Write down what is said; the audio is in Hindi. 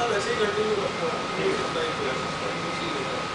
साहब वैसे ही कंटिन्यू रखना है उसी के साथ।